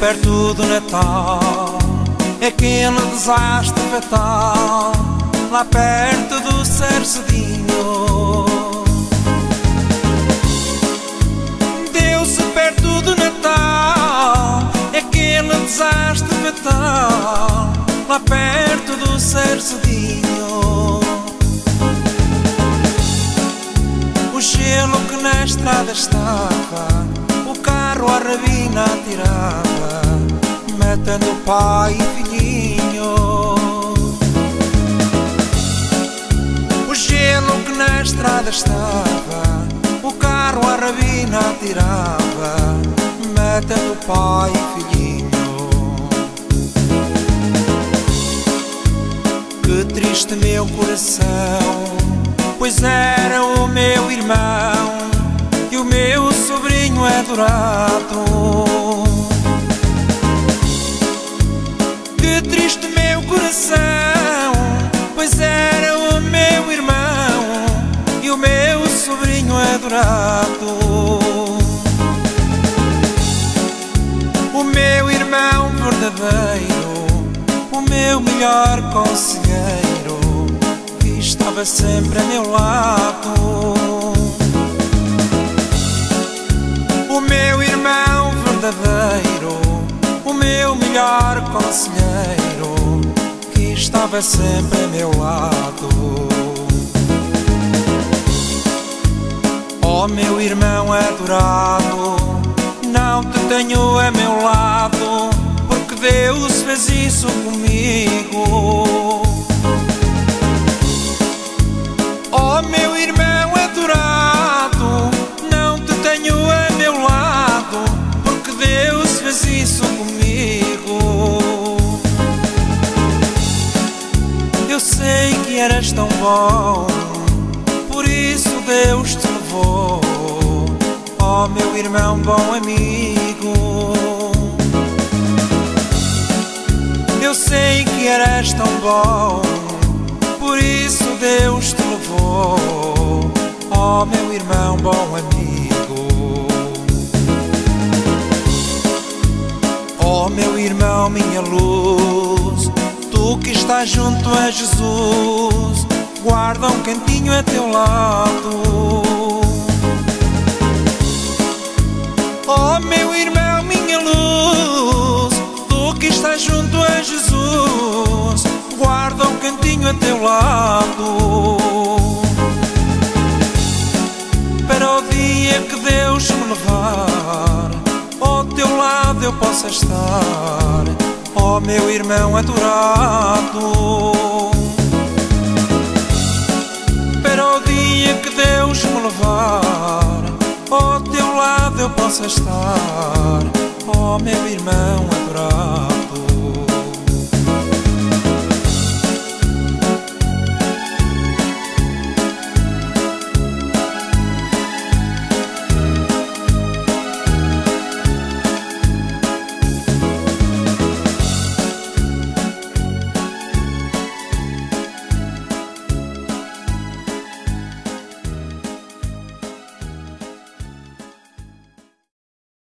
perto do Natal é aquele desastre fatal lá perto do Cercedinho. Deu-se perto do Natal é aquele desastre fatal lá perto do Cercedinho. O gelo que na estrada estava, a rabina metendo pai e filhinho. O gelo que na estrada estava, o carro a rabina tirava, metendo pai e filhinho. Que triste meu coração, pois era o meu irmão meu sobrinho adorado. Que triste meu coração, pois era o meu irmão e o meu sobrinho adorado. O meu irmão verdadeiro o meu melhor conselheiro que estava sempre a meu lado. Verdadeiro, o meu melhor conselheiro que estava sempre a meu lado. Oh meu irmão adorado, não te tenho a meu lado eras tão bom, por isso Deus te levou. Oh, meu irmão, bom amigo. Eu sei que eras tão bom, por isso Deus te levou, oh meu irmão, bom amigo. Estás junto a Jesus, guarda um cantinho a teu lado. Oh meu irmão, minha luz, tu que estás junto a Jesus, guarda um cantinho a teu lado. Para o dia que Deus me levar, ao teu lado eu possa estar, ó oh, meu irmão adorado. Para o dia que Deus me levar, ao teu lado eu possa estar, ó oh, meu irmão adorado.